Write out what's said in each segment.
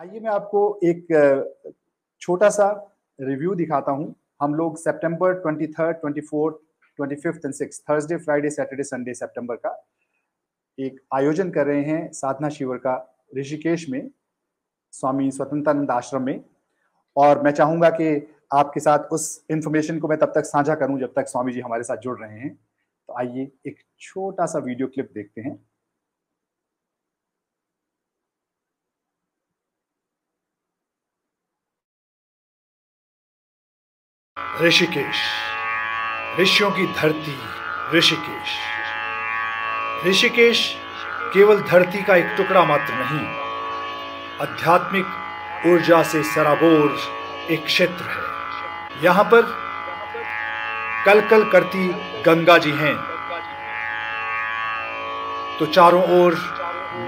आइए मैं आपको एक छोटा सा रिव्यू दिखाता हूँ। हम लोग सितंबर 23, 24, 25 and 6 Thursday Friday Saturday Sunday सितंबर का एक आयोजन कर रहे हैं साधना शिविर का ऋषिकेश में स्वामी स्वतंत्रानंद आश्रम में। और मैं चाहूँगा कि आपके साथ उस इंफॉर्मेशन को मैं तब तक साझा करूँ जब तक स्वामी जी हमारे साथ जुड़ रहे हैं। तो आइए एक छोटा सा वीडियो क्लिप देखते हैं। ऋषिकेश। ऋषियों की धरती ऋषिकेश। ऋषिकेश केवल धरती का एक टुकड़ा मात्र नहीं, आध्यात्मिक ऊर्जा से सराबोर एक क्षेत्र है। यहाँ पर कल कल करती गंगा जी हैं। तो चारों ओर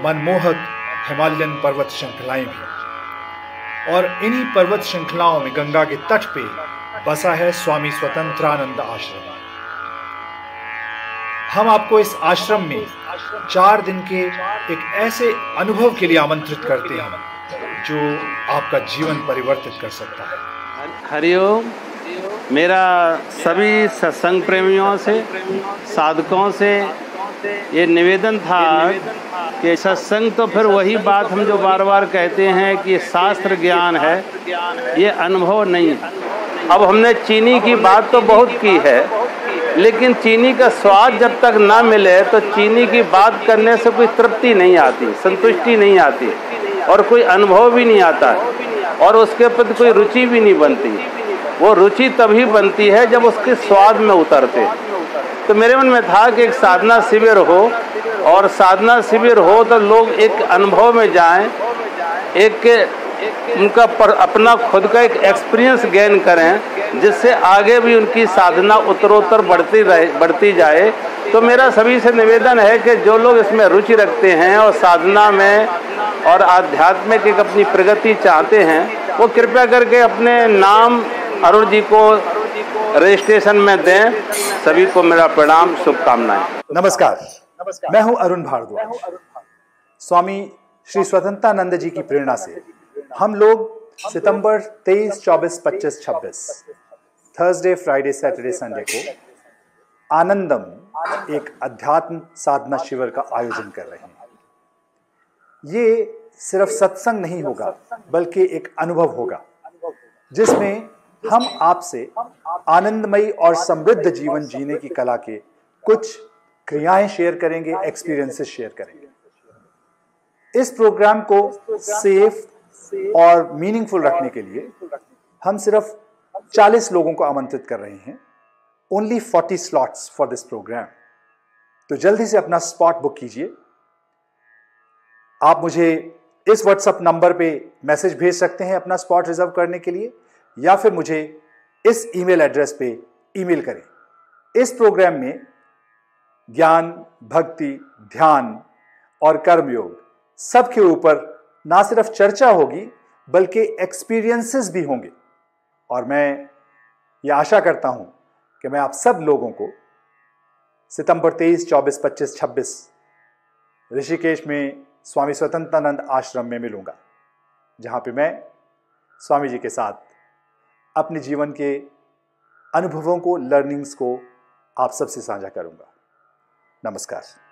मनमोहक हिमालयन पर्वत श्रृंखलाएँ भी। और इन्हीं पर्वत श्रृंखलाओं में गंगा के तट पे बसा है स्वामी स्वतंत्रानंद आश्रम। हम आपको इस आश्रम में चार दिन के एक ऐसे अनुभव के लिए आमंत्रित करते हैं, जो आपका जीवन परिवर्तित कर सकता है। हरिओम। मेरा सभी सत्संग प्रेमियों से, साधकों से ये निवेदन था कि सत्संग तो फिर वही बात हम जो बार बार कहते हैं कि शास्त्र ज्ञान है, ये अनुभव नहीं है। अब हमने चीनी की बात तो बहुत की है, लेकिन चीनी का स्वाद जब तक ना मिले तो चीनी की बात करने से कोई तृप्ति नहीं आती, संतुष्टि नहीं आती और कोई अनुभव भी नहीं आता और उसके प्रति कोई रुचि भी नहीं बनती। वो रुचि तभी बनती है जब उसके स्वाद में उतरते। तो मेरे मन में था कि एक साधना शिविर हो और साधना शिविर हो तो लोग एक अनुभव में जाएँ, एक उनका पर अपना खुद का एक एक्सपीरियंस गेन करें जिससे आगे भी उनकी साधना उत्तरोत्तर बढ़ती रहे बढ़ती जाए। तो मेरा सभी से निवेदन है कि जो लोग इसमें रुचि रखते हैं और साधना में और आध्यात्मिक एक अपनी प्रगति चाहते हैं वो कृपया करके अपने नाम अरुण जी को रजिस्ट्रेशन में दें। सभी को मेरा प्रणाम शुभकामनाएँ। नमस्कार। मैं हूँ अरुण भारद्वाज स्वामी श्री स्वतंत्रानंद जी की प्रेरणा से हम लोग सितंबर 23, 24, 25, 26 थर्सडे फ्राइडे सैटरडे संडे को आनंदम एक अध्यात्म साधना शिविर का आयोजन कर रहे हैं। ये सिर्फ़ सत्संग नहीं होगा बल्कि एक अनुभव होगा जिसमें हम आपसे आनंदमयी और समृद्ध जीवन जीने की कला के कुछ क्रियाएँ शेयर करेंगे एक्सपीरियंसेस शेयर करेंगे। इस प्रोग्राम को सेफ़ और मीनिंगफुल रखने के लिए हम सिर्फ़ 40 लोगों को आमंत्रित कर रहे हैं। Only 40 slots for this program तो जल्दी से अपना स्पॉट बुक कीजिए। आप मुझे इस व्हाट्सएप नंबर पे मैसेज भेज सकते हैं अपना स्पॉट रिज़र्व करने के लिए, या फिर मुझे इस ईमेल एड्रेस पे ईमेल करें। इस प्रोग्राम में ज्ञान, भक्ति, ध्यान और कर्मयोग सबके ऊपर ना सिर्फ़ चर्चा होगी बल्कि एक्सपीरियंसेस भी होंगे। और मैं ये आशा करता हूँ कि मैं आप सब लोगों को सितंबर 23, 24, 25, 26 ऋषिकेश में स्वामी स्वतंत्रानंद आश्रम में मिलूँगा जहाँ पे मैं स्वामी जी के साथ अपने जीवन के अनुभवों को लर्निंग्स को आप सबसे साझा करूँगा। नमस्कार।